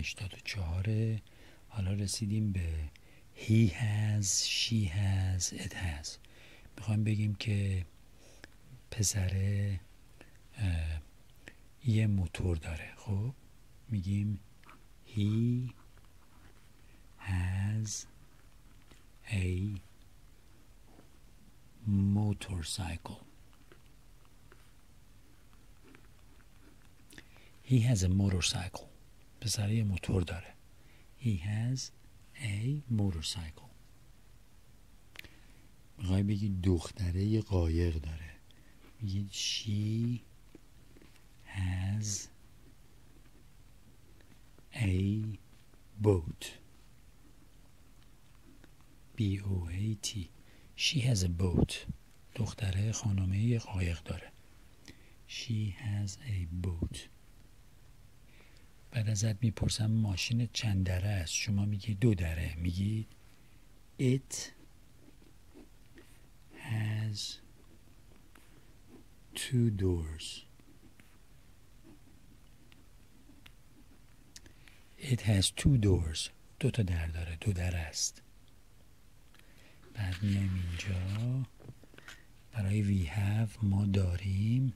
84 حالا رسیدیم به he has she has it has می‌خوایم بگیم که پسره یه موتور داره خب میگیم he has a motorcycle he has a motorcycle پسره یه موتور داره. He has a motorcycle. می‌خوای بگی دختره یه قایق داره. میگی she has a boat. B O A T. She has a boat. دختره خانمه یه قایق داره. She has a boat. بعد ازت می‌پرسم ماشین چند دره است؟ شما میگی دو دره. میگی It has two doors. It has two doors. دو تا در داره. دو در است. بعد میایم اینجا. برای we have ما داریم.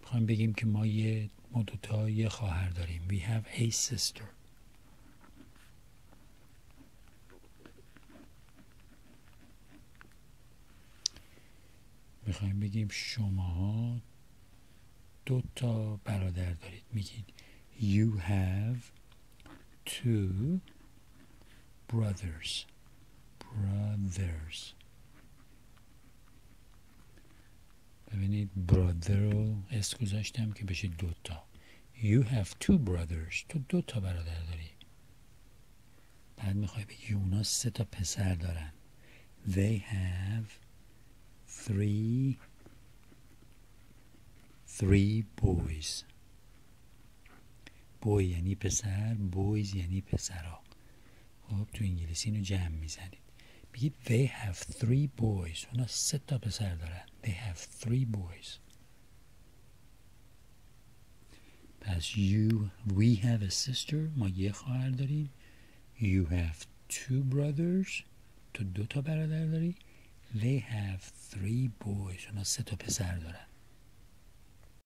می‌خوایم بگیم که ما یه ما دوتا یه خواهر داریم. We have a sister. می‌خوایم بگیم شما دو تا برادر دارید. میگید you have two brothers. Brothers. ببینید brother رو اس گذاشتم که بشه دوتا you have two brothers. تو دو تا برادر داری. بعد می‌خوای بگی اونا سه تا پسر دارن. They have three three boys. Boy یعنی پسر boys یعنی پسرها خب تو انگلیسی اینو جمع می‌زنید. بگید they have three boys. اونا سه تا پسر دارن. they have three boys پس you we have a sister ما یه خواهر داریم you have two brothers تو دو تا برادر داری they have three boys اونا سه تا پسر دارن